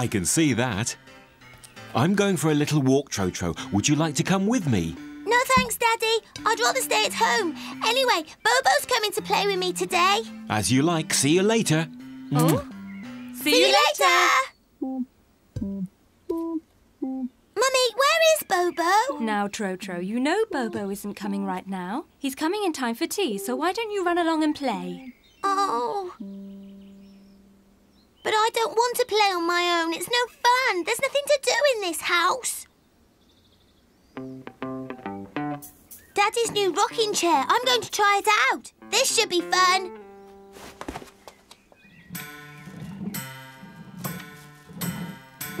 my tarts. I can see that. I'm going for a little walk, Trotro. Would you like to come with me? No thanks, Daddy. I'd rather stay at home. Anyway, Bobo's coming to play with me today. As you like. See you later. Oh? See, See you later. Mummy, where is Bobo? Now, Trotro, you know Bobo isn't coming right now. He's coming in time for tea, so why don't you run along and play? Oh. But I don't want to play on my own. It's no fun. There's nothing to do in this house. Daddy's new rocking chair. I'm going to try it out. This should be fun.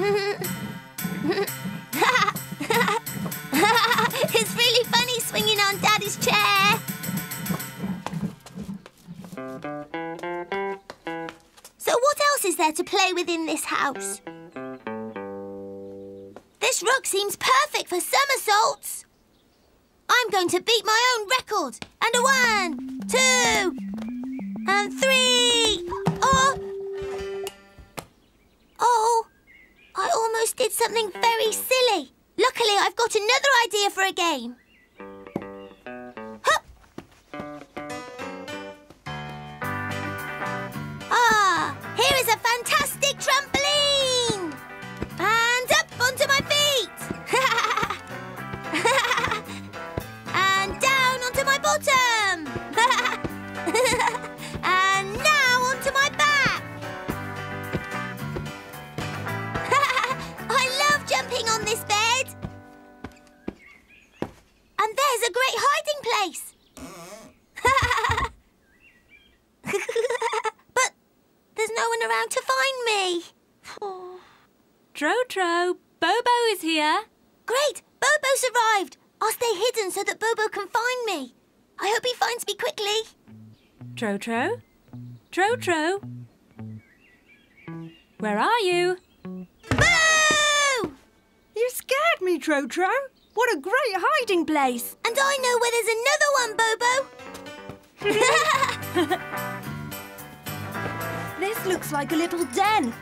it's really funny swinging on Daddy's chair. So what else is there to play with in this house? This rug seems perfect for somersaults. I'm going to beat my own record. And a one, two, and three. Oh! Oh! I almost did something very silly. Luckily, I've got another idea for a game. Fantastic place. And I know where there's another one, Bobo. This looks like a little den.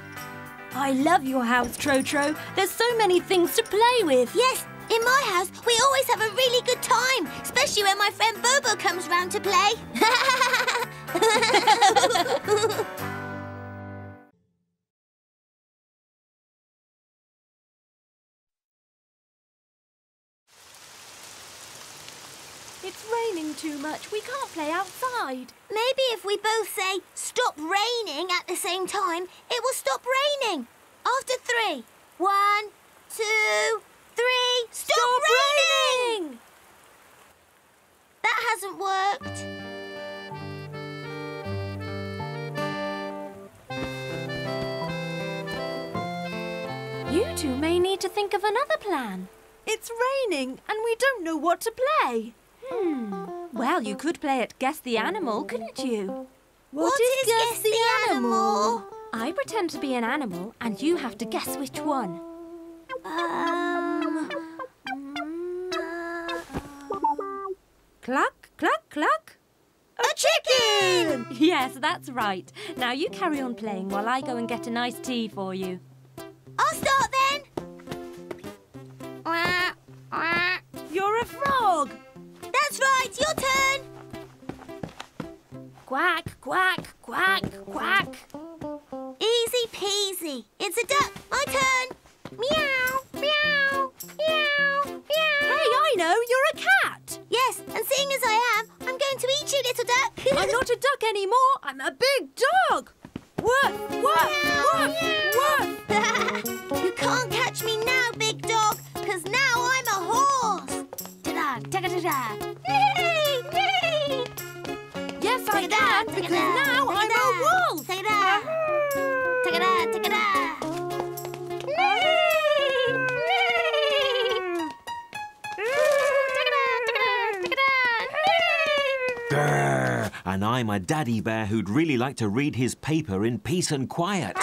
I love your house, Trotro. There's so many things to play with. yes, in my house, we always have a really good time, especially when my friend Bobo comes round to play. too much. We can't play outside. Maybe if we both say stop raining at the same time, it will stop raining. After three. One, two, three. Stop, raining! That hasn't worked. You two may need to think of another plan. It's raining and we don't know what to play. Hmm. Well, you could play at Guess the Animal, couldn't you? what is Guess the Animal? I pretend to be an animal and you have to guess which one. Um. Cluck, cluck, cluck. A chicken! Yes, that's right. Now you carry on playing while I go and get a nice tea for you. I'll start then. You're a frog. That's right, your turn. Quack, quack, quack, quack. Easy peasy. It's a duck. My turn. Meow, meow, meow, meow. Hey, I know, you're a cat. Yes, and seeing as I am, I'm going to eat you, little duck. I'm not a duck anymore. I'm a big dog. Woof, woof, woof, woof. you can't catch me now, big dog, because now I'm a horse. Ta-da, ta-da-da-da. Yay, yay. Yes, I Ta-da, can, because now I'm a ta-da, wolf. Ta-da, ta-da, ta-da. And I'm a daddy bear who'd really like to read his paper in peace and quiet.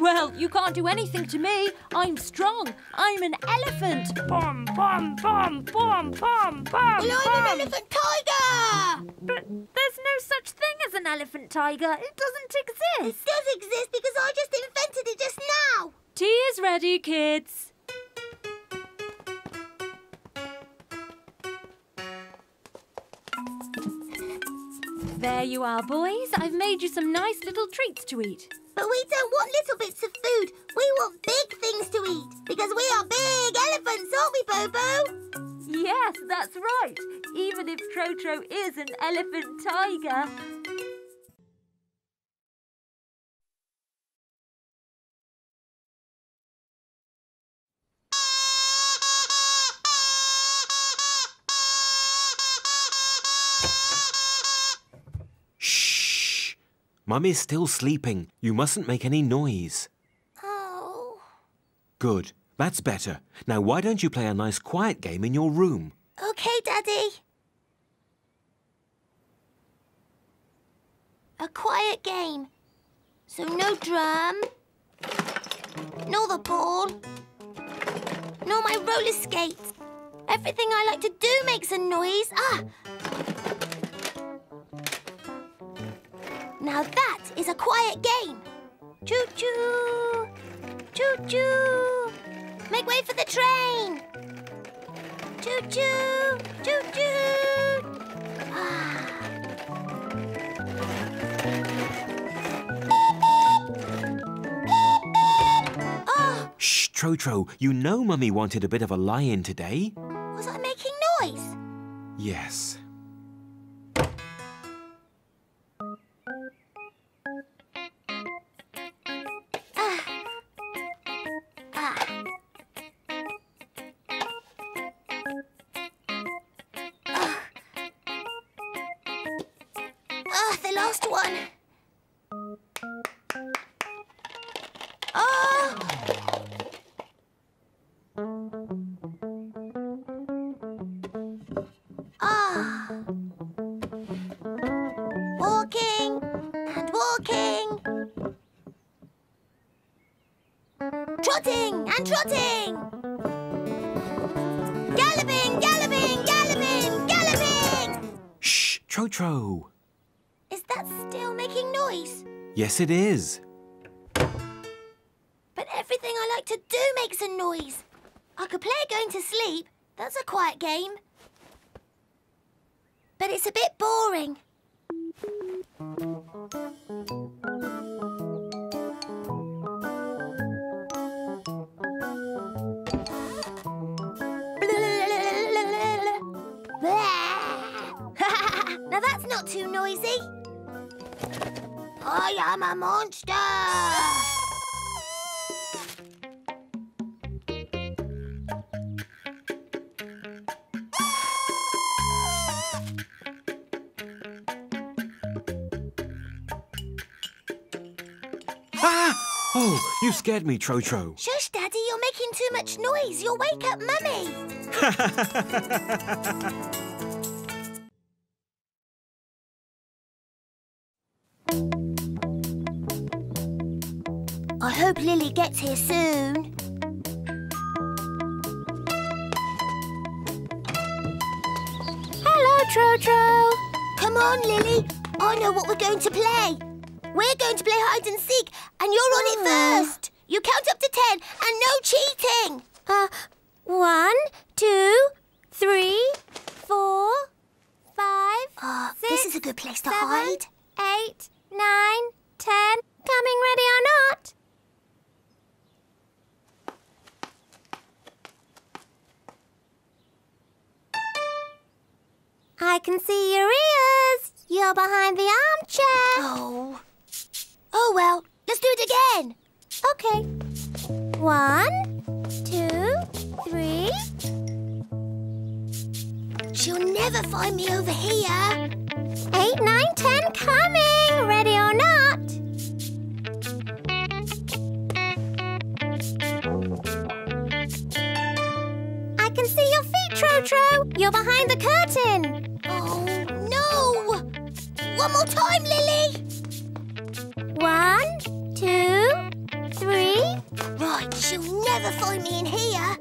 Well Well, you can't do anything to me. I'm strong. I'm an elephant. Bum, bum, bum, bum, bum, bum. Well, I'm an elephant tiger! But there's no such thing as an elephant tiger. It doesn't exist. It does exist because I just invented it just now. Tea is ready, kids. There you are, boys. I've made you some nice little treats to eat. But we don't want little bits of food. We want big things to eat because we are big elephants, aren't we, Bobo? Yes, that's right. Even if Trotro is an elephant tiger. Mummy's still sleeping. You mustn't make any noise. Oh. Good. That's better. Now, why don't you play a nice quiet game in your room? Okay, Daddy. A quiet game. So no drum, nor the ball, nor my roller skates. Everything I like to do makes a noise. Ah! Now that is a quiet game. Choo-choo! Choo-choo! Make way for the train! Choo-choo! Choo-choo! Ah. Oh, Shh, Trotro, you know Mummy wanted a bit of a lie-in today. was I making noise? Yes. Yes, it is. Scared me, Trotro. Shush, Daddy, you're making too much noise. You'll wake up Mummy. I hope Lily gets here soon. Hello, Trotro. Come on, Lily. I know what we're going to play. We're going to play hide and seek, and you're on it hmm. first. You count up to ten, and no cheating. Uh, one, two, three, four, five. Uh, this is a good place to hide. Eight, nine, ten. Coming ready or not? I can see your ears. You're behind the armchair. Oh. Oh, well, let's do it again. Okay. One, two, three. She'll never find me over here. Eight, nine, ten, coming. Ready or not? I can see your feet, Trotro. You're behind the curtain. Oh, no! One more time, Lily. One, two, three. find me in here.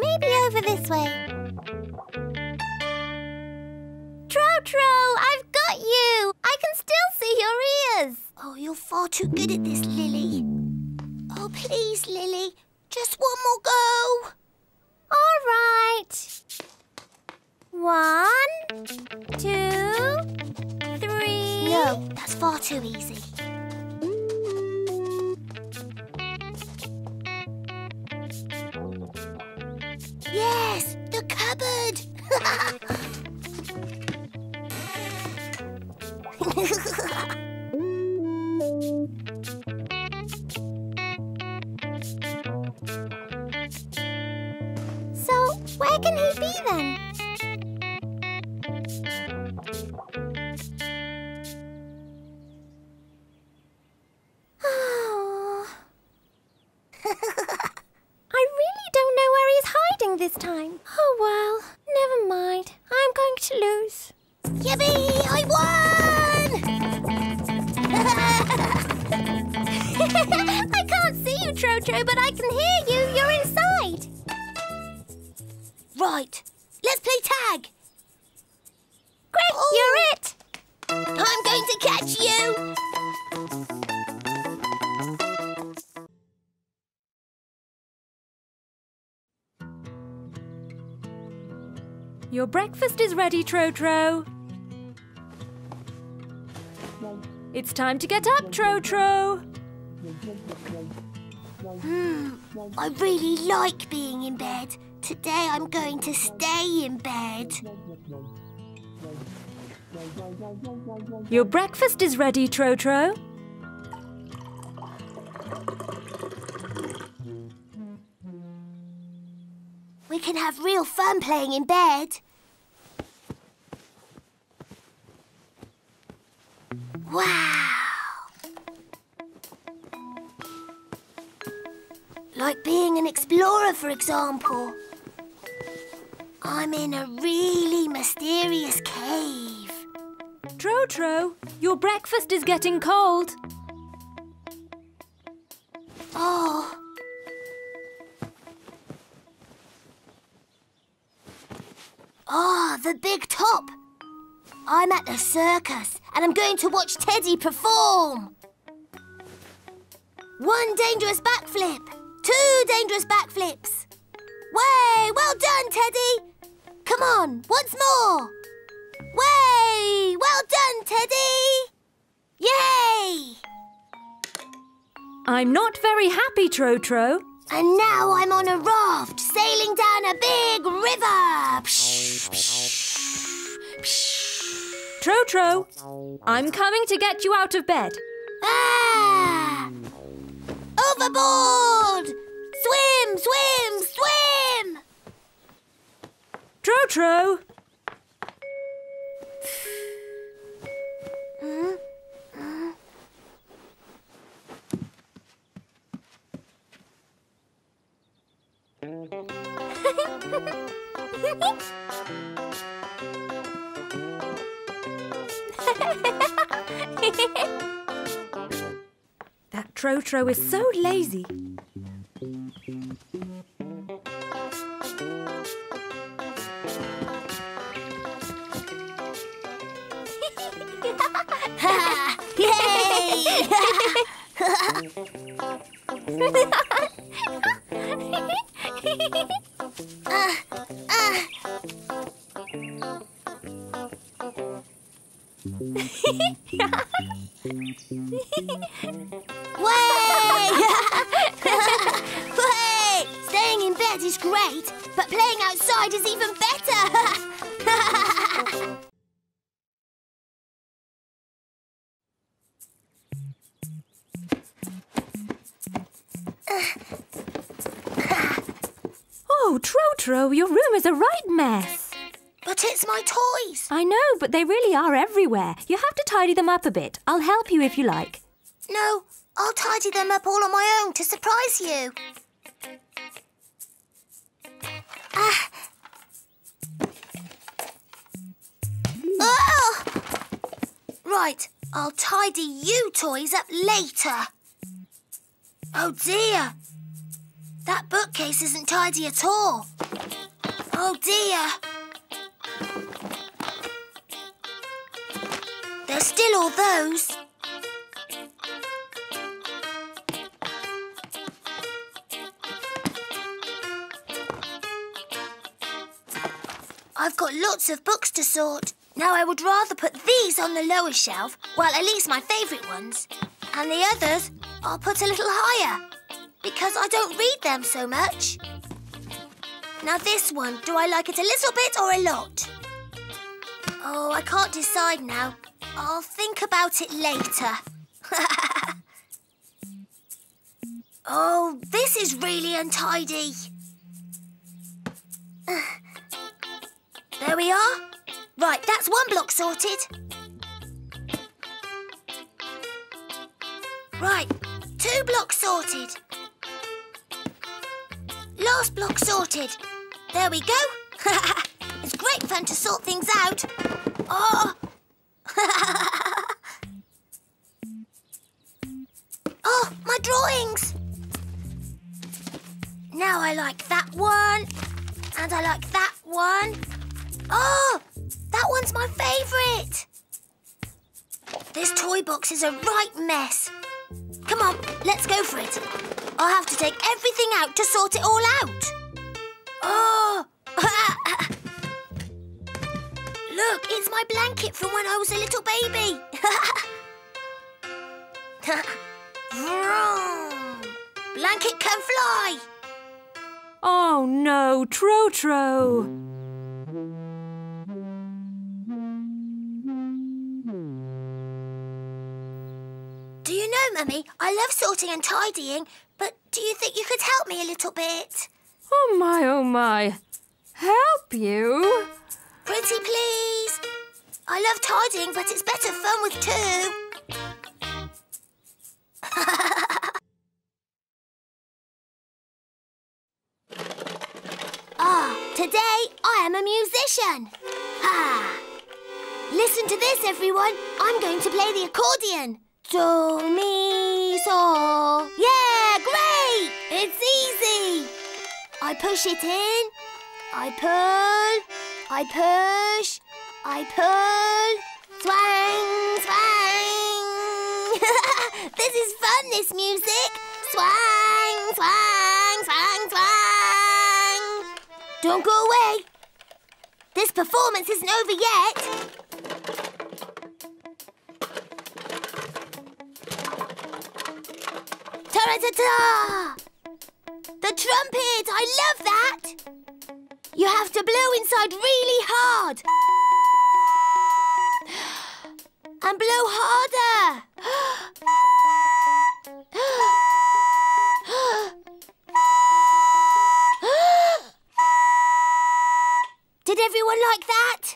Maybe over this way. Trotro, I've got you! I can still see your ears! Oh, you're far too good at this, Lily. Oh, please, Lily. Just one more go. All right. One, two, three. No, that's far too easy. Yes, breakfast is ready, Trotro. It's time to get up, Trotro. Hmm, I really like being in bed. Today I'm going to stay in bed. Your breakfast is ready, Trotro. We can have real fun playing in bed. For example. I'm in a really mysterious cave. Trotro, your breakfast is getting cold. Oh. Ah, the big top. I'm at the circus and I'm going to watch Teddy perform. One dangerous backflip. Two dangerous backflips. Way! Well done, Teddy. Come on, once more. Way! Well done, Teddy. Yay! I'm not very happy, Trotro. And now I'm on a raft sailing down a big river. Psh, psh, psh. Trotro, I'm coming to get you out of bed. Ah! Overboard! Swim, swim, swim! Trotro! That Trotro is so lazy. Yay! Way! Way! Staying in bed is great, but playing outside is even better. Oh, Trotro, your room is a right mess. but it's my toys. I know, but they really are everywhere. You have to tidy them up a bit. I'll help you if you like. No, I'll tidy them up all on my own to surprise you. Ah. Oh! Right, I'll tidy you toys up later. Oh dear. That bookcase isn't tidy at all. Oh dear. There's still all those. I've got lots of books to sort. Now I would rather put these on the lower shelf, well, at least my favourite ones. And the others I'll put a little higher, because I don't read them so much. Now this one, do I like it a little bit or a lot? Oh, I can't decide now. I'll think about it later. oh, this is really untidy. There we are. Right, that's one block sorted. Right, two blocks sorted. Last block sorted. There we go. it's great fun to sort things out. Oh! oh, my drawings! Now I like that one, and I like that one. Oh, that one's my favourite. This toy box is a right mess. Come on, let's go for it. I'll have to take everything out to sort it all out. Oh! Look, it's my blanket from when I was a little baby. Vroom. blanket can fly. Oh no, Trotro! Mummy, I love sorting and tidying, but do you think you could help me a little bit? Oh my, oh my. Help you? Pretty please. I love tidying, but it's better fun with two. ah, today I am a musician. Ha! Listen to this, everyone. I'm going to play the accordion. Do, so. Yeah, great! It's easy. I push it in. I pull. I push. I pull. Swang, swang. this is fun, this music. Swang, swang, swang, swang. Don't go away. This performance isn't over yet. The trumpet! I love that! You have to blow inside really hard. And blow harder. Did everyone like that?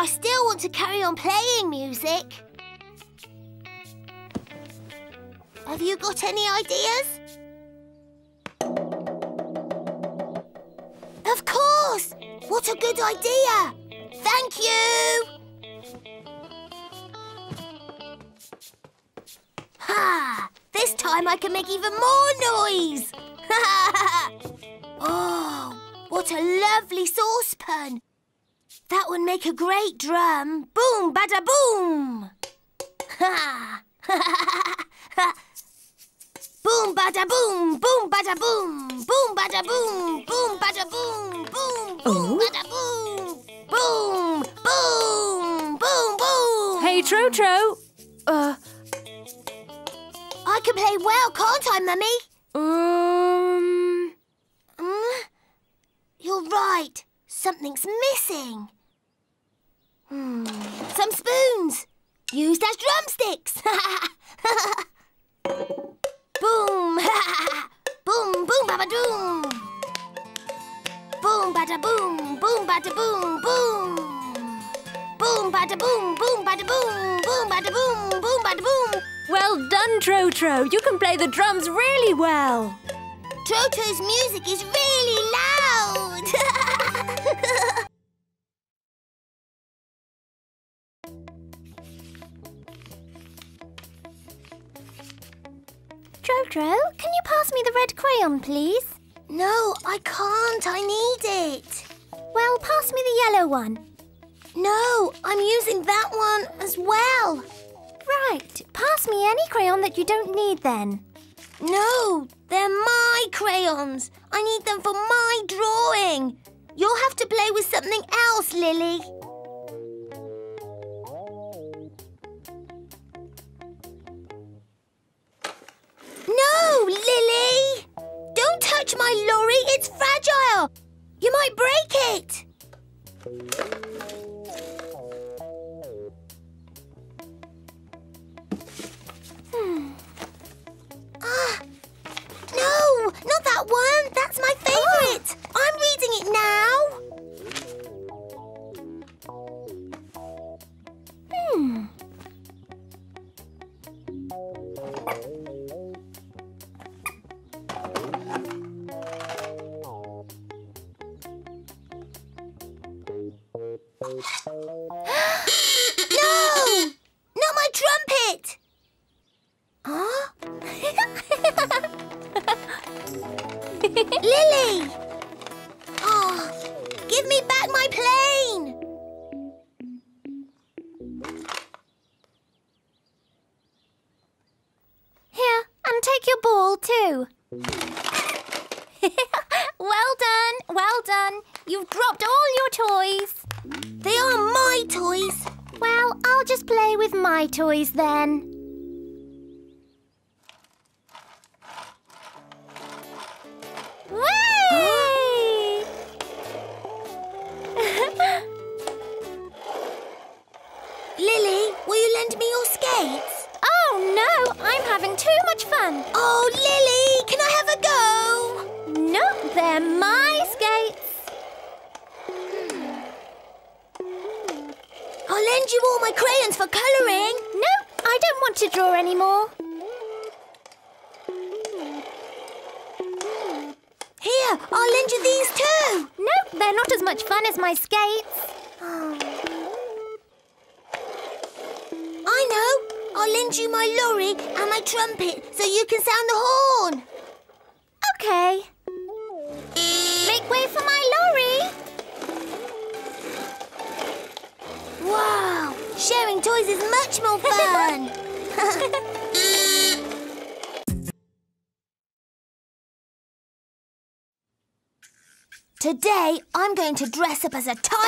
I still want to carry on playing music. Have you got any ideas? Of course! What a good idea! Thank you! Ha! This time I can make even more noise! oh, what a lovely saucepan! That would make a great drum. Boom, bada boom! Ha! boom, bada boom, boom, bada boom, boom, bada boom, boom, bada boom, boom, boom, bada boom, boom, boom, boom, boom. Hey, Trotro. Uh, I can play well, can't I, Mummy? um... Mm? You're right. Something's missing. Some spoons. Used as drumsticks. boom. boom, boom, baba doom. Boom, bada boom. Boom, bada boom. Boom. Boom, bada boom. Boom, bada boom. Boom, bada boom. Boom, bada boom. Well done, Trotro. You can play the drums really well. Trotro's music is really loud. Trotro, can you pass me the red crayon, please? no, I can't. I need it. Well, pass me the yellow one. No, I'm using that one as well. Right, pass me any crayon that you don't need then. No, they're my crayons. I need them for my drawing. You'll have to play with something else, Lily. Touch my lorry. It's fragile. You might break it. Ah, no, not that one. That's my favourite. I'm reading it now. Lily! Oh, give me back my plane! Here, and take your ball too. well done, well done. You've dropped all your toys. They are my toys. Well, I'll just play with my toys then.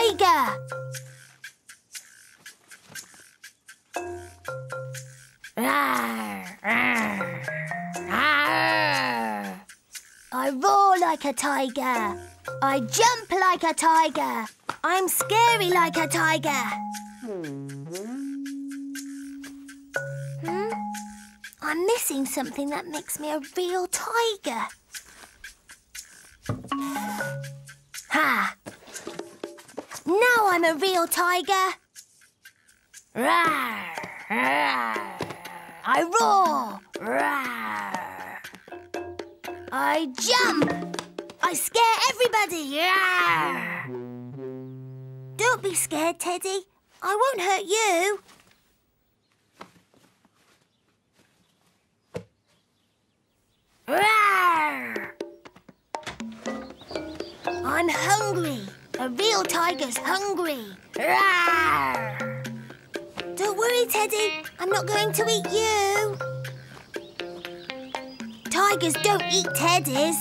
Tiger. I roar like a tiger. I jump like a tiger. I'm scary like a tiger. Hmm? I'm missing something that makes me a real tiger. Ha! Now I'm a real tiger. I roar. I jump. I scare everybody. Don't be scared, Teddy. I won't hurt you. I'm hungry. A real tiger's hungry. Rawr. Don't worry, Teddy. I'm not going to eat you. Tigers don't eat teddies.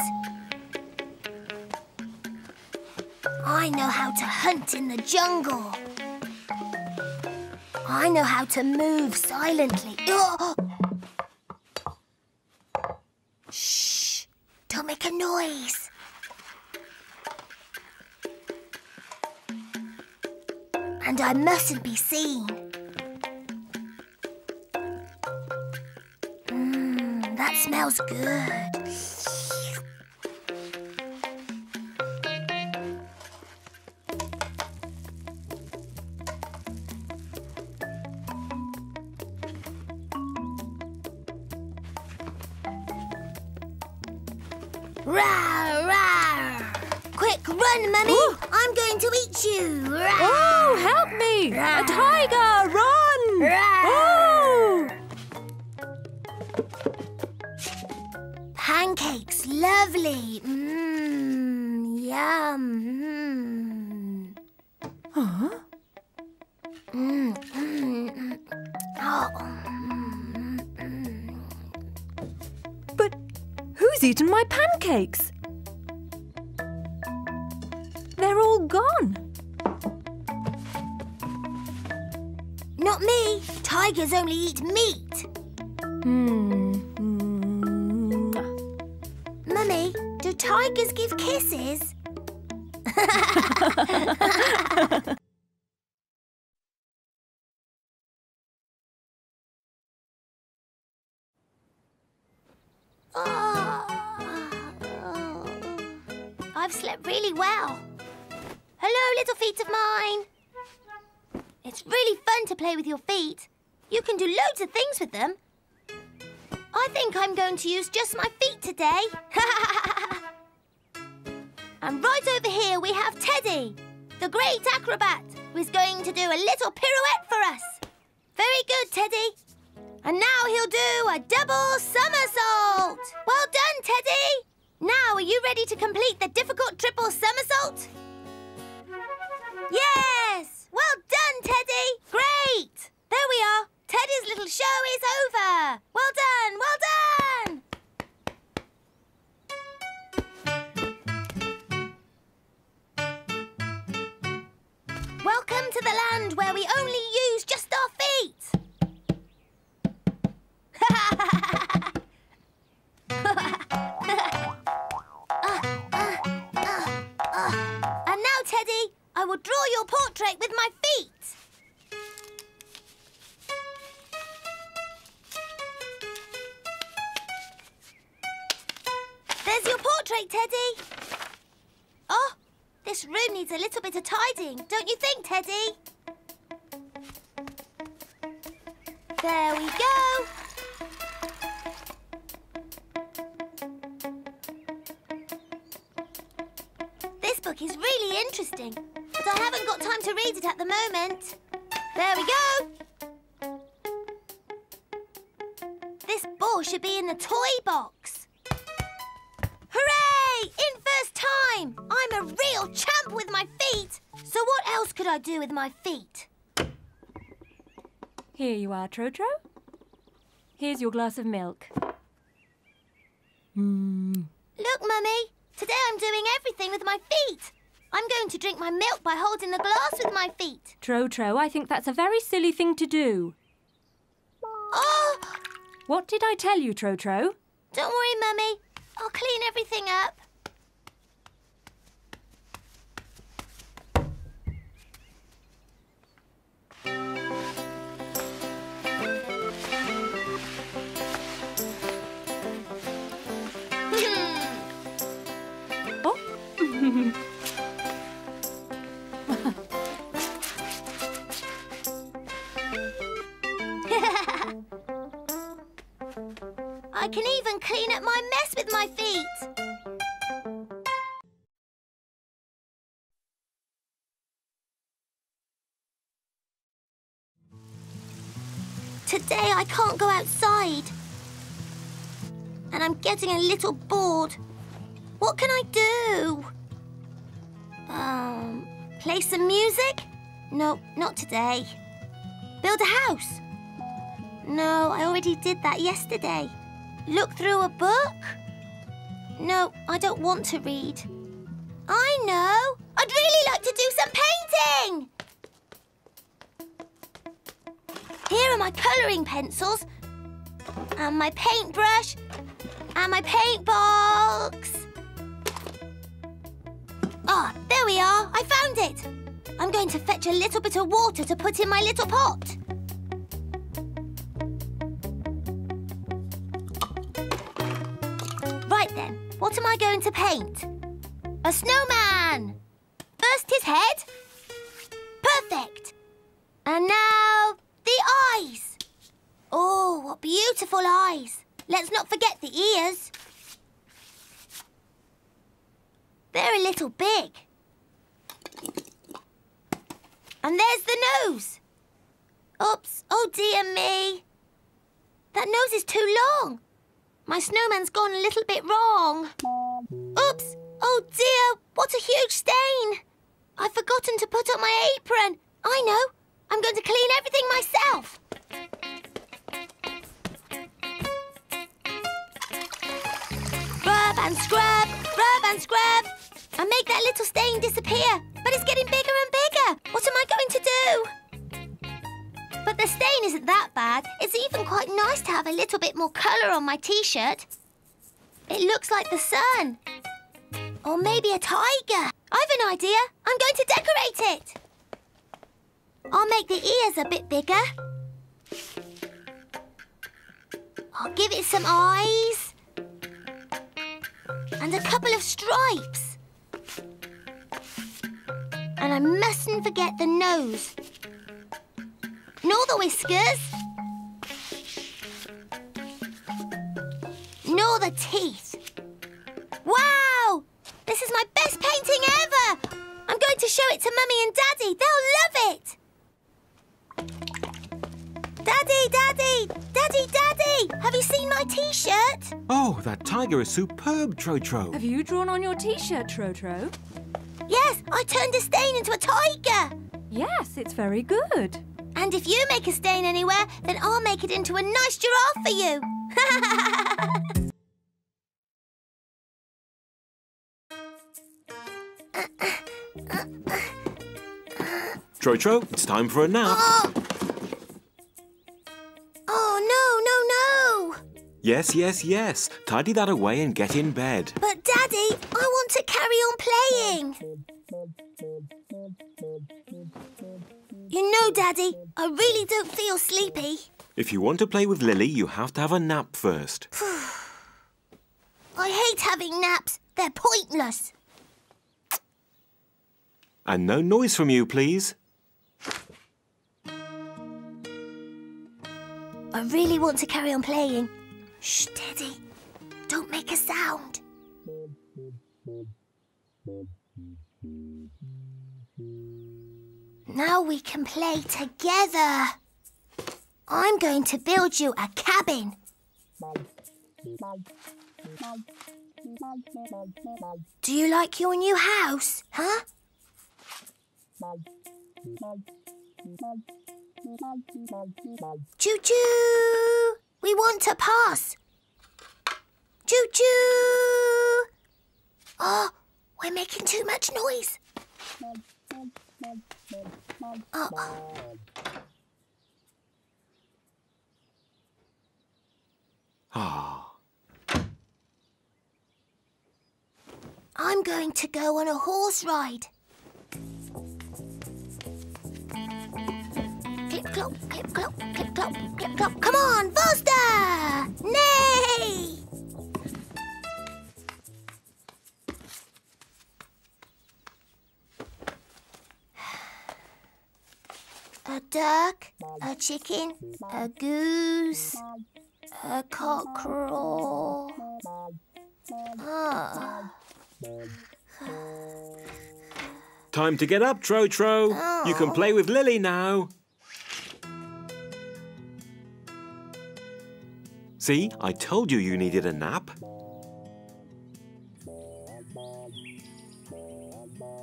I know how to hunt in the jungle. I know how to move silently. Oh! Shh! Don't make a noise. And I mustn't be seen. Mmm, that smells good. Pancakes, lovely. Mmm, yum. Mmm. Huh? Mm, mm, mm. Oh, mm, mm. But who's eaten my pancakes? Tigers only eat meat. Hmm. Mm. Mummy, do tigers give kisses? of things with them. I think I'm going to use just my feet today. and right over here we have Teddy, the great acrobat, who is going to do a little pirouette for us. Very good, Teddy. And now he'll do a double somersault. Well done, Teddy. Now, are you ready to complete the difficult triple somersault? Yes! Well done, Teddy! Great! There we are. Teddy's little show is over. Well done, well done! Welcome to the land where we only use just our feet. And now, Teddy, I will draw your portrait with my feet. Portrait, Teddy. Oh, this room needs a little bit of tidying, don't you think, Teddy? There we go. This book is really interesting, but I haven't got time to read it at the moment. There we go. This ball should be in the toy box. Time! I'm a real champ with my feet. So what else could I do with my feet? Here you are, Trotro. Here's your glass of milk. Hmm. Look, Mummy. Today I'm doing everything with my feet. I'm going to drink my milk by holding the glass with my feet. Trotro, I think that's a very silly thing to do. Oh! What did I tell you, Trotro? Don't worry, Mummy. I'll clean everything up. Can even clean up my mess with my feet. Today I can't go outside. And I'm getting a little bored. What can I do? Um, play some music? No, not today. Build a house? No, I already did that yesterday. Look through a book? No, I don't want to read. I know! I'd really like to do some painting! Here are my colouring pencils, and my paintbrush, and my paint box. Ah, there we are. I found it. I'm going to fetch a little bit of water to put in my little pot. What am I going to paint? A snowman! First his head. Perfect. And now the eyes. Oh, what beautiful eyes. Let's not forget the ears. They're a little big. And there's the nose. Oops, oh dear me. That nose is too long. My snowman's gone a little bit wrong. Oops, oh dear, what a huge stain. I've forgotten to put on my apron. I know, I'm going to clean everything myself. Rub and scrub, rub and scrub. And make that little stain disappear. But it's getting bigger and bigger. What am I going to do? But the stain isn't that bad. It's even quite nice to have a little bit more colour on my t-shirt. It looks like the sun. Or maybe a tiger. I've an idea. I'm going to decorate it. I'll make the ears a bit bigger. I'll give it some eyes. And a couple of stripes. And I mustn't forget the nose. Nor the whiskers. Nor the teeth. Wow! This is my best painting ever! I'm going to show it to Mummy and Daddy. They'll love it! Daddy, Daddy! Daddy, Daddy! Have you seen my t-shirt? Oh, that tiger is superb, Trotro. Have you drawn on your t-shirt, Trotro? Yes, I turned a stain into a tiger. Yes, it's very good. And if you make a stain anywhere, then I'll make it into a nice giraffe for you. Trotro, it's time for a nap. oh. oh, no, no, no. Yes, yes, yes. Tidy that away and get in bed. But, Daddy, I want to carry on playing. You know, Daddy, I really don't feel sleepy. If you want to play with Lily, you have to have a nap first. I hate having naps. They're pointless. And no noise from you, please. I really want to carry on playing. Shh, Daddy. Don't make a sound. Now we can play together. I'm going to build you a cabin. Do you like your new house, huh? Choo choo! We want to pass. Choo choo! Oh, we're making too much noise. Oh. Ah, I'm going to go on a horse ride. Clip clop, clip clop, clip clop, clip clop. Come on, faster! Nay! A duck, a chicken, a goose, a cockerel. Ah. time to get up, tro Trotro. You can play with Lily now. See, I told you you needed a nap.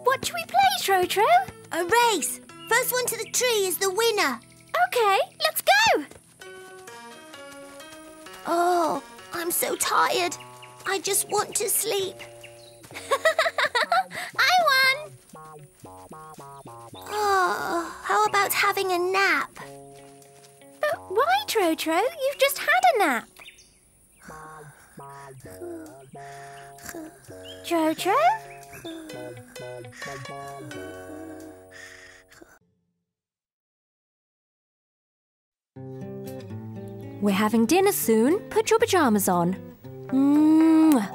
What should we play, Trotro? A race! First one to the tree is the winner. Okay, let's go. Oh, I'm so tired. I just want to sleep. I won. Oh, how about having a nap? But why, Trotro? You've just had a nap. Trotro? We're having dinner soon. Put your pajamas on. Mwah.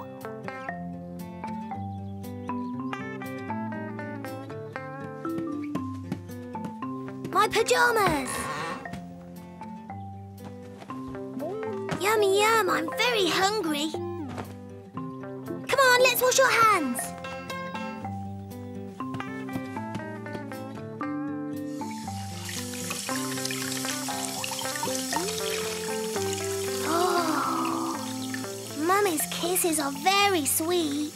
My pajamas. Yummy yum, I'm very hungry. Come on, let's wash your hands. Kisses are very sweet.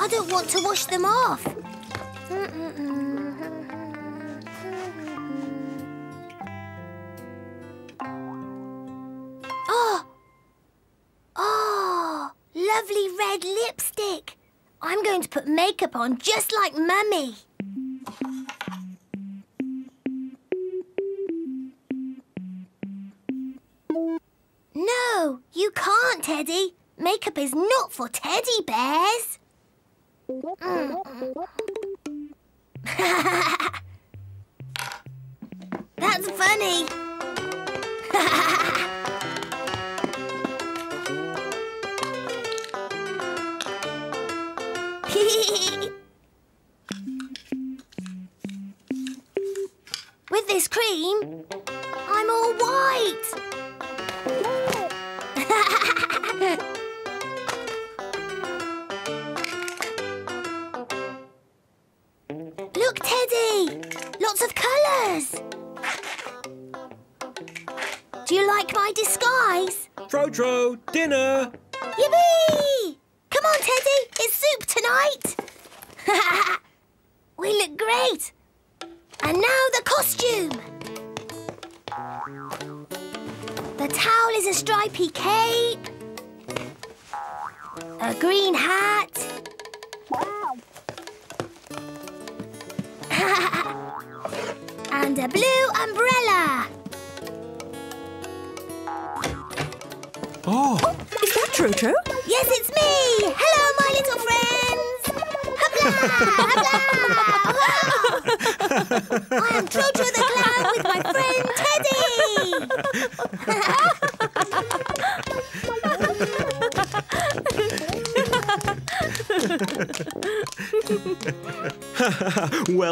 I don't want to wash them off. Oh! Oh! Lovely red lipstick. I'm going to put makeup on just like Mummy. No, you can't, Teddy. Makeup is not for teddy bears. Mm. That's funny. With this cream, I'm all white. My disguise? Trotro, dinner! Yippee! Come on, Teddy! It's soup tonight! we look great! And now the costume! The towel is a stripy cape, a green hat,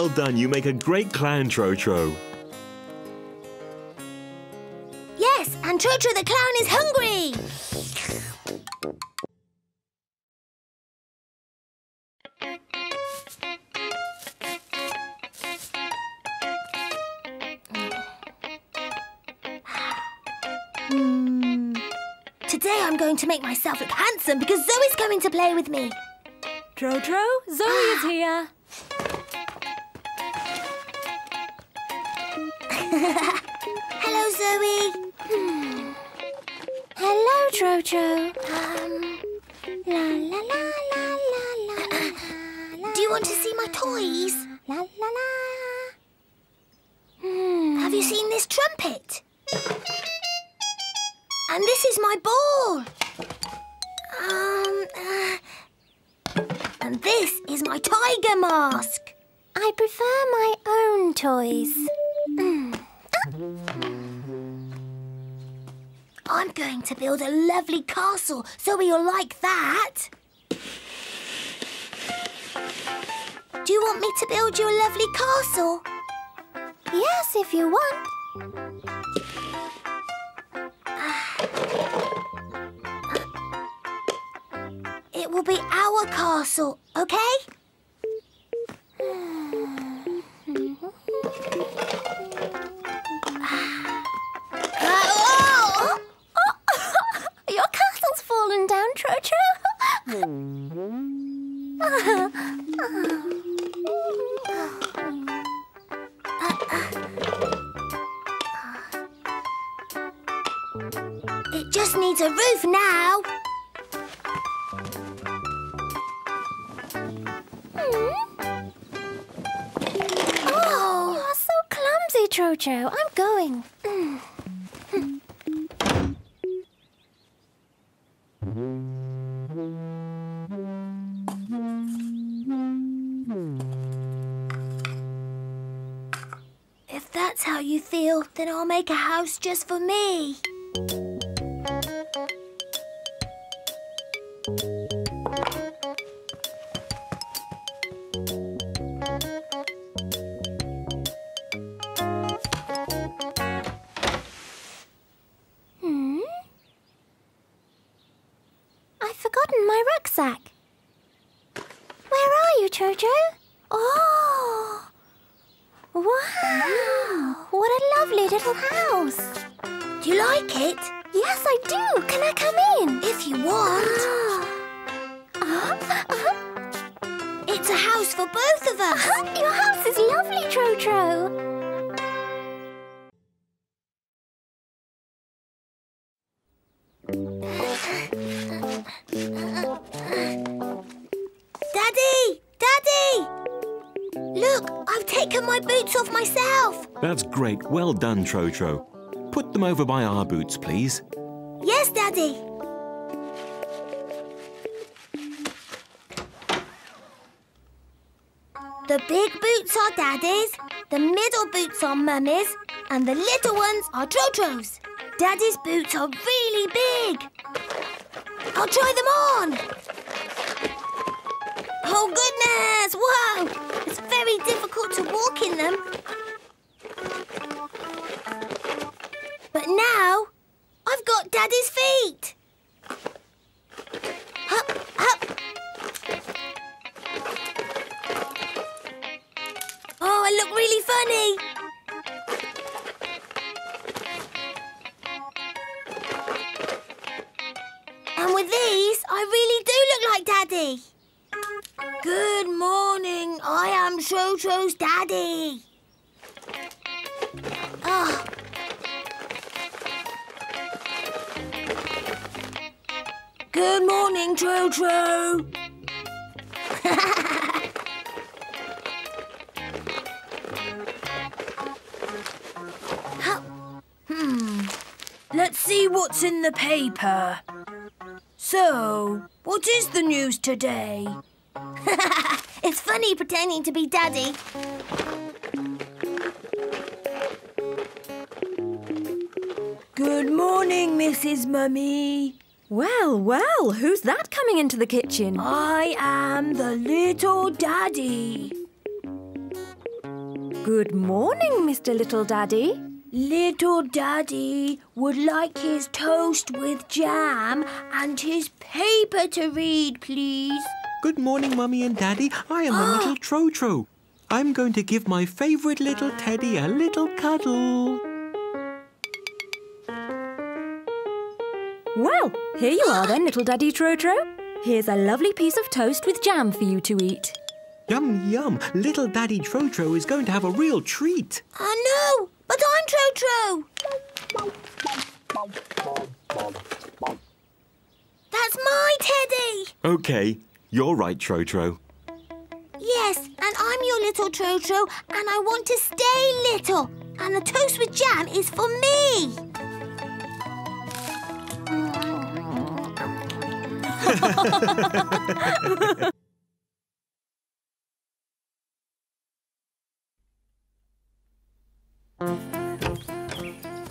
well done. You make a great clown, Trotro. Yes, and Trotro the Clown is hungry! Hmm. Today I'm going to make myself look handsome because Zoe's coming to play with me. Want to see my toys? La la la. Hmm. Have you seen this trumpet? And this is my ball. Um. Uh, and this is my tiger mask. I prefer my own toys. Mm. I'm going to build a lovely castle so you'll like that. Do you want me to build you a lovely castle? Yes, if you want. Ah. It will be our castle, okay? Oh! Your castle's fallen down, Trotro. Hmm. needs a roof now. Hmm. Oh, you're so clumsy, Trotro. I'm going. Hmm. If that's how you feel, then I'll make a house just for me. Rucksack. Where are you, Jojo? Oh! Wow! What a lovely little house. Do you like it? Yes, I do. Can I come in? If you want. Uh-huh, uh-huh. It's a house for both of us. Uh-huh. Your house is lovely, Trotro. That's great. Well done, Trotro. Put them over by our boots, please. Yes, Daddy. The big boots are Daddy's, the middle boots are Mummy's, and the little ones are Trotro's. Daddy's boots are really big. I'll try them on. Oh, goodness! Whoa! It's very difficult to walk in them. But now, I've got Daddy's feet. Good morning, Trotro. hmm. Let's see what's in the paper. So, what is the news today? it's funny pretending to be Daddy. Good morning, Mrs. Mummy. Well, well, who's that coming into the kitchen? I am the little Daddy. Good morning, Mr. Little Daddy. Little Daddy would like his toast with jam and his paper to read, please. Good morning, Mummy and Daddy. I am the ah. little Trotro. I'm going to give my favourite little teddy a little cuddle. Well, here you are then, Little Daddy Trotro. Here's a lovely piece of toast with jam for you to eat. Yum, yum. Little Daddy Trotro is going to have a real treat. Uh, I know, but I'm Trotro. That's my teddy. Okay, you're right, Trotro. Yes, and I'm your little Trotro, and I want to stay little. And the toast with jam is for me.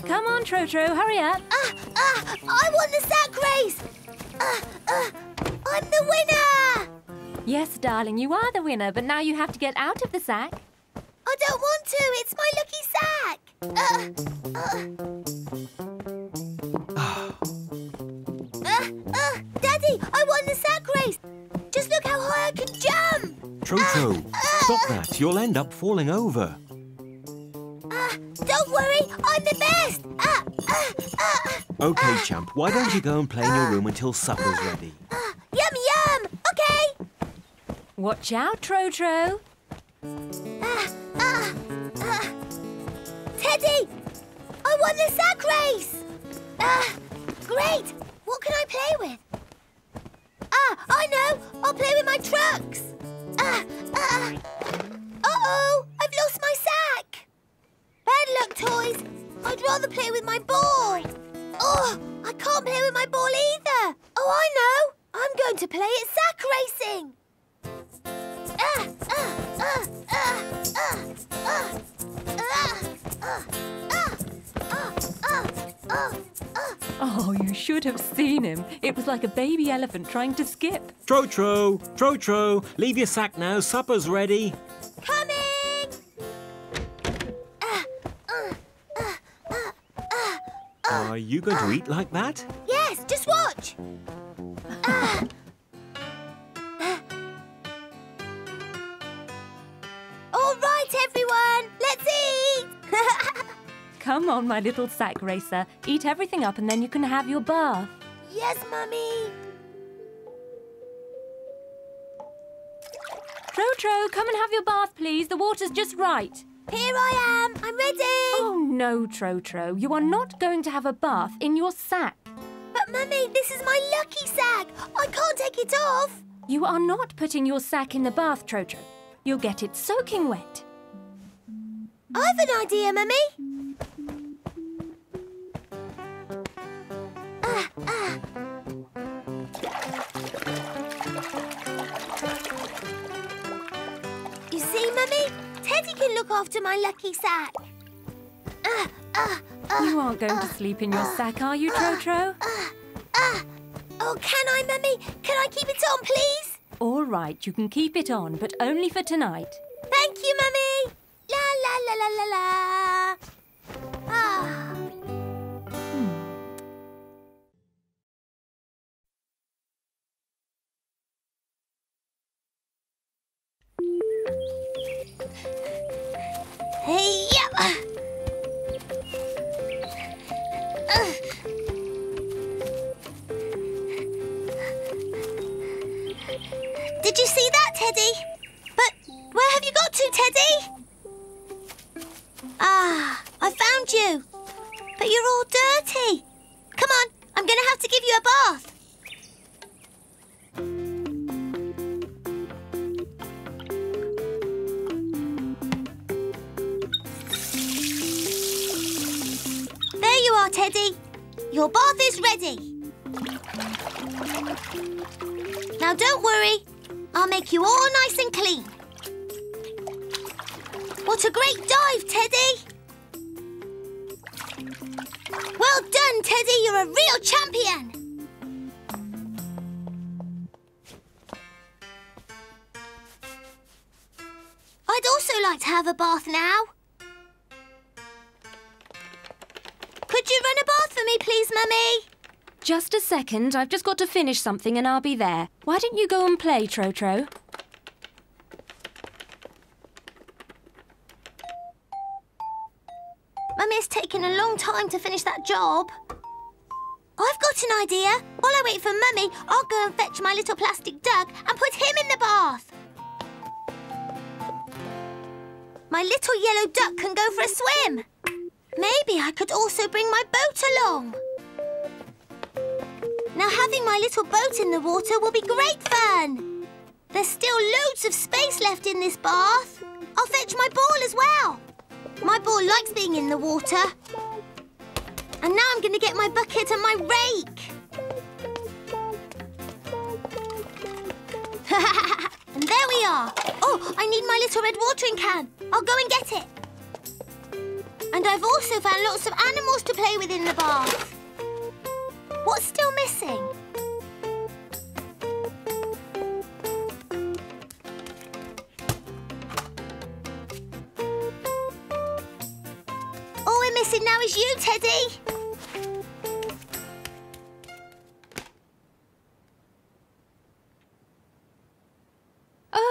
Come on, Trotro, hurry up. Ah, ah, I won the sack race. Ah, ah, I'm the winner. Yes, darling, you are the winner, but now you have to get out of the sack. I don't want to. It's my lucky sack. Uh, uh. Daddy, I won the sack race. Just look how high I can jump. Trotro, stop that. You'll end up falling over. Uh, don't worry, I'm the best. Uh, uh, uh, Okay, champ, why don't you go and play in your room until supper's ready? uh, yum, yum. Okay. Watch out, Trotro. Uh, uh, uh. Teddy, I won the sack race. Uh, great. What can I play with? Ah, I know! I'll play with my trucks! Ah, ah. Uh-oh! I've lost my sack! Bad luck, toys! I'd rather play with my ball! Oh, I can't play with my ball either! Oh, I know! I'm going to play at sack racing! Ah, ah, ah, ah, ah, ah, ah, ah. ah. Oh, you should have seen him. It was like a baby elephant trying to skip. Tro tro, tro tro, leave your sack now. Supper's ready. Coming! Are you going to eat like that? Yes, just watch. All right, everyone, let's eat. Come on, my little sack racer. Eat everything up and then you can have your bath. Yes, Mummy. Tro-Tro, come and have your bath, please. The water's just right. Here I am. I'm ready. Oh, no, Tro-Tro. You are not going to have a bath in your sack. But, Mummy, this is my lucky sack. I can't take it off. You are not putting your sack in the bath, Tro-Tro. You'll get it soaking wet. I've an idea, Mummy. You see, Mummy? Teddy can look after my lucky sack. Ah, ah, ah, You aren't going to sleep in your sack, are you, Tro-Tro? Oh, can I, Mummy? Can I keep it on, please? All right, you can keep it on, but only for tonight. Thank you, Mummy. La la la la la la. Like to have a bath now. Could you run a bath for me, please, Mummy? Just a second, I've just got to finish something and I'll be there. Why don't you go and play, Tro-Tro? Mummy, it's taken a long time to finish that job. I've got an idea. While I wait for Mummy, I'll go and fetch my little plastic duck and put him in the bath. My little yellow duck can go for a swim. Maybe I could also bring my boat along. Now, having my little boat in the water will be great fun. There's still loads of space left in this bath. I'll fetch my ball as well. My ball likes being in the water. And now I'm going to get my bucket and my rake. and there we are. Oh, I need my little red watering can. I'll go and get it. And I've also found lots of animals to play with in the bath. What's still missing? All we're missing now is you, Teddy.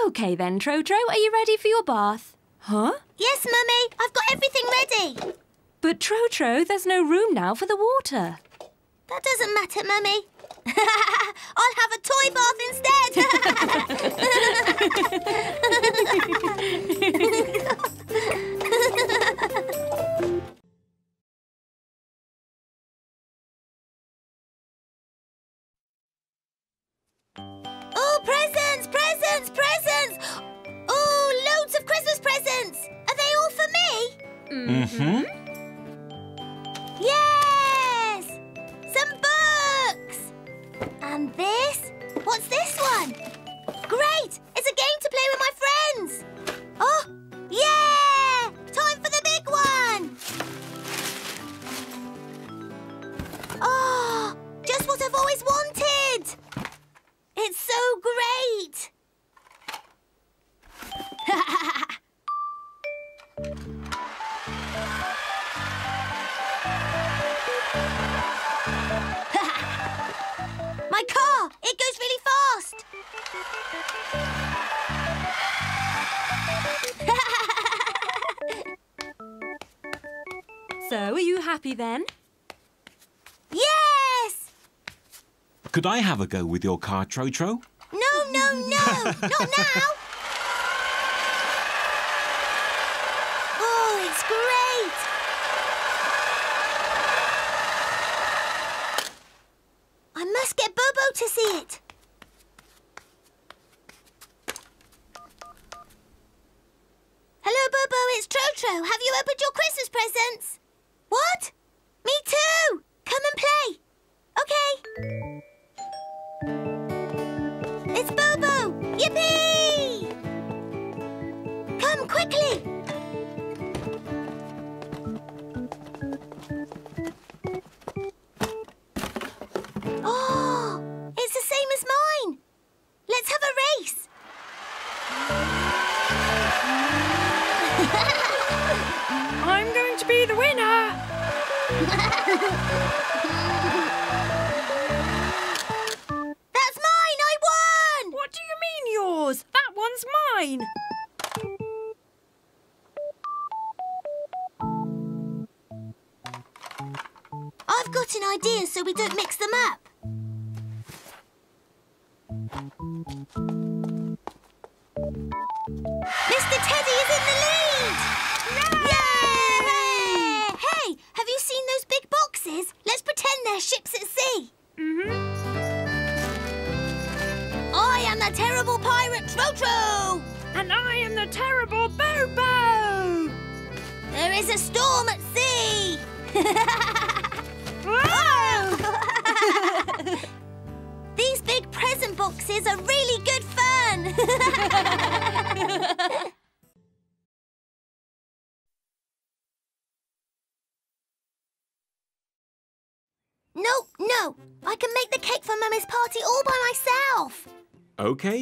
Okay then, Tro-Tro, are you ready for your bath? Huh? Yes, Mummy. I've got everything ready. But Tro-Tro, there's no room now for the water. That doesn't matter, Mummy. I'll have a toy bath instead. Mm-hmm. Could I have a go with your car, Trotro? No, no, no! Not now!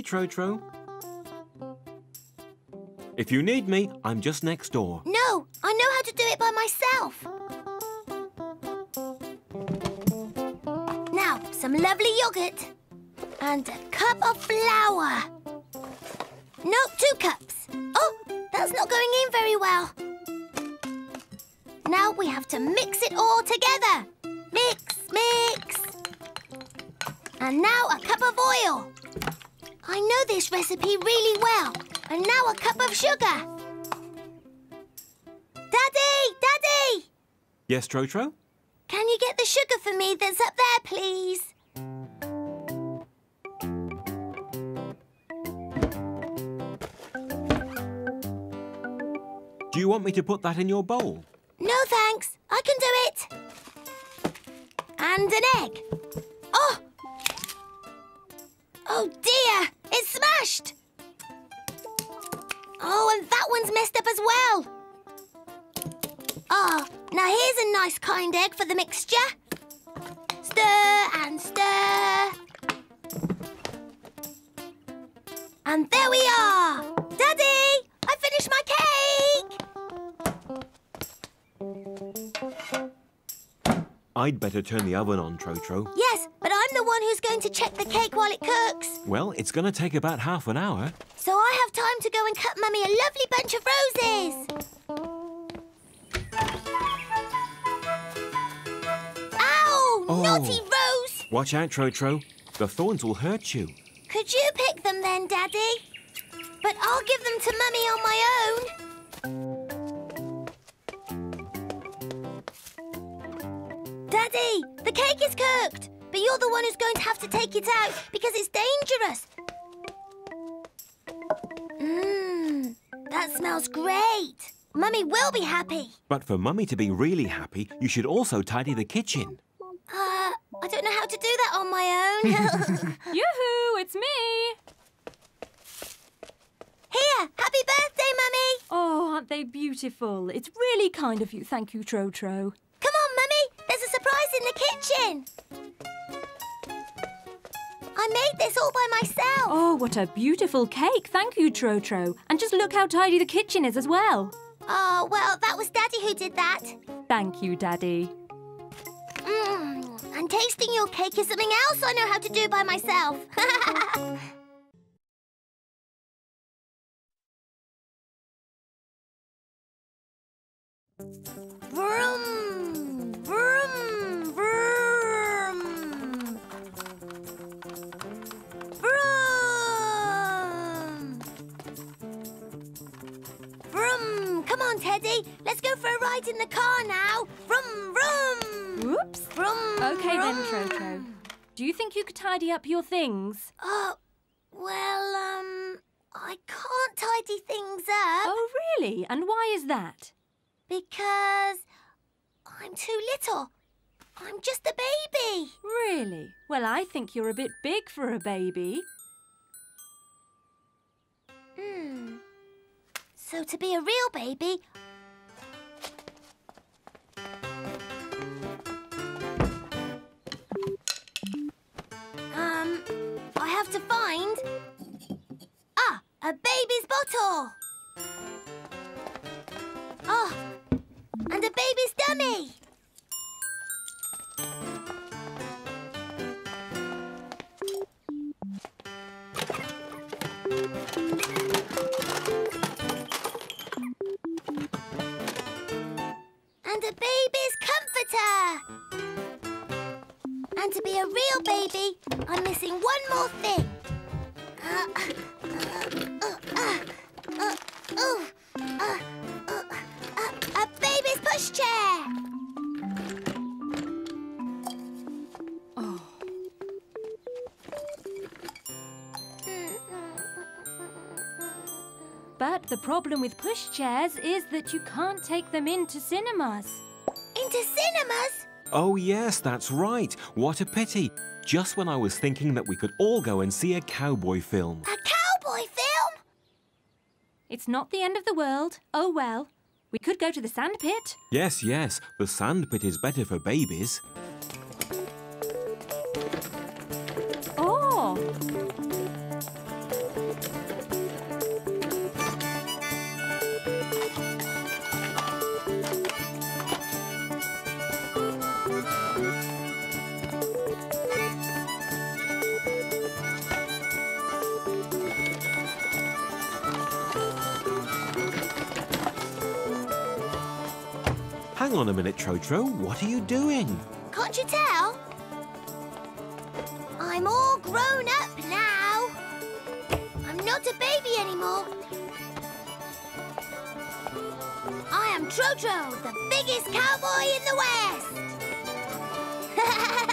Trotro. If you need me, I'm just next door. No, I know how to do it by myself. Now, some lovely yogurt and a cup of flour. No, two cups. Oh, that's not going in very well. Now we have to mix it all together. Mix, mix. And now a cup of oil. Know this recipe really well. And now a cup of sugar. Daddy! Daddy! Yes, Trotro? Can you get the sugar for me that's up there, please? Do you want me to put that in your bowl? No, thanks. I can do it. And an egg. Oh! Oh, dear! It's smashed! Oh, and that one's messed up as well. Oh, now here's a nice kind egg for the mixture. Stir and stir. And there we are! Daddy! I finished my cake! I'd better turn the oven on, Trotro. Yes, who's going to check the cake while it cooks. Well, it's going to take about half an hour. So I have time to go and cut Mummy a lovely bunch of roses. Ow! Oh. Naughty rose! Watch out, Trotro. The thorns will hurt you. Could you pick them then, Daddy? But I'll give them to Mummy on my own. Daddy, the cake is cooked, but you're the one who's going to have to take it out because it's dangerous. Mmm, that smells great. Mummy will be happy. But for Mummy to be really happy, you should also tidy the kitchen. Uh, I don't know how to do that on my own. Yoo-hoo, it's me. Here, happy birthday, Mummy. Oh, aren't they beautiful? It's really kind of you. Thank you, Trotro. Come on, Mummy. There's a surprise in the kitchen. I made this all by myself. Oh, what a beautiful cake. Thank you, Trotro. And just look how tidy the kitchen is as well. Oh, well, that was Daddy who did that. Thank you, Daddy. Mmm, and tasting your cake is something else I know how to do by myself. Vroom. Teddy. Let's go for a ride in the car now. Vroom, vroom. Whoops. Vroom, Okay then, vroom. Trotro. Do you think you could tidy up your things? Oh, well, um, I can't tidy things up Oh, really? And why is that? because I'm too little. I'm just a baby. Really? Well, I think you're a bit big for a baby. Hmm. So to be a real baby, have to find ah a baby's bottle. Oh, and a baby's dummy. And a baby's comforter. And to be a real baby, I'm missing one more thing—a baby's pushchair. But the problem with pushchairs is that you can't take them into cinemas. Into cinemas? Oh, yes, that's right. What a pity. Just when I was thinking that we could all go and see a cowboy film. A cowboy film? It's not the end of the world. Oh well. We could go to the sandpit. Yes, yes, the sandpit is better for babies. Oh! On a minute, Trotro. What are you doing? Can't you tell? I'm all grown up now. I'm not a baby anymore. I am Trotro, the biggest cowboy in the West.